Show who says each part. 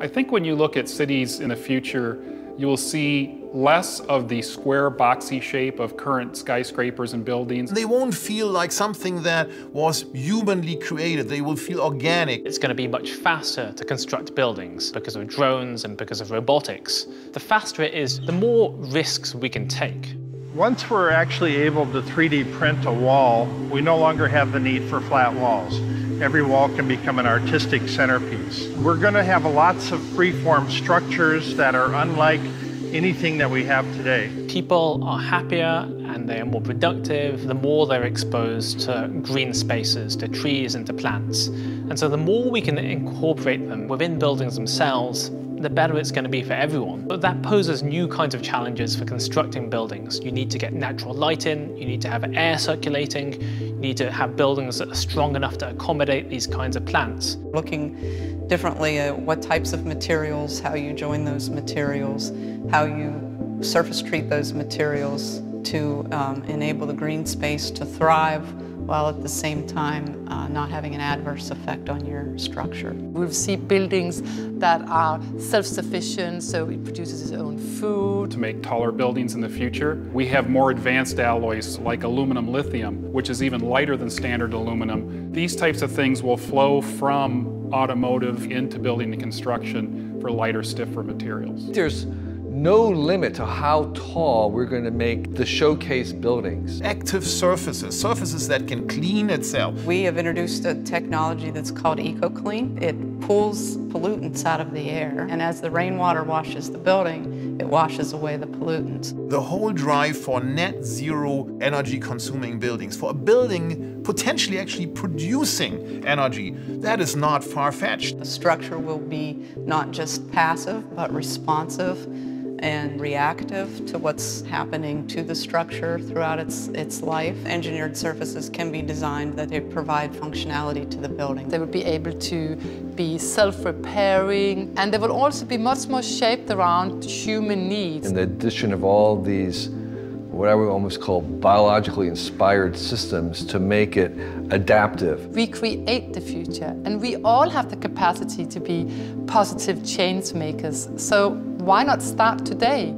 Speaker 1: I think when you look at cities in the future, you will see less of the square boxy shape of current skyscrapers and buildings.
Speaker 2: They won't feel like something that was humanly created. They will feel organic.
Speaker 3: It's going to be much faster to construct buildings because of drones and because of robotics. The faster it is, the more risks we can take.
Speaker 4: Once we're actually able to 3D print a wall, we no longer have the need for flat walls. Every wall can become an artistic centerpiece. We're going to have lots of freeform structures that are unlike anything that we have today.
Speaker 3: People are happier and they are more productive the more they're exposed to green spaces, to trees and to plants. And so the more we can incorporate them within buildings themselves, the better it's going to be for everyone. But that poses new kinds of challenges for constructing buildings. You need to get natural light in, you need to have air circulating, you need to have buildings that are strong enough to accommodate these kinds of plants.
Speaker 5: Looking differently at what types of materials, how you join those materials, how you surface treat those materials to um, enable the green space to thrive while at the same time uh, not having an adverse effect on your structure.
Speaker 6: We'll see buildings that are self-sufficient, so it produces its own food.
Speaker 1: To make taller buildings in the future, we have more advanced alloys like aluminum lithium, which is even lighter than standard aluminum. These types of things will flow from automotive into building and construction for lighter, stiffer materials.
Speaker 7: There's no limit to how tall we're going to make the showcase buildings.
Speaker 2: Active surfaces, surfaces that can clean itself.
Speaker 5: We have introduced a technology that's called EcoClean. It pulls pollutants out of the air, and as the rainwater washes the building, it washes away the pollutants.
Speaker 2: The whole drive for net zero energy consuming buildings, for a building potentially actually producing energy, that is not far-fetched.
Speaker 5: The structure will be not just passive, but responsive and reactive to what's happening to the structure throughout its, its life. Engineered surfaces can be designed that they provide functionality to the building.
Speaker 6: They will be able to be self-repairing and they will also be much more shaped around human needs.
Speaker 7: And the addition of all these what I would almost call biologically inspired systems to make it adaptive.
Speaker 6: We create the future and we all have the capacity to be positive change makers. So why not start today?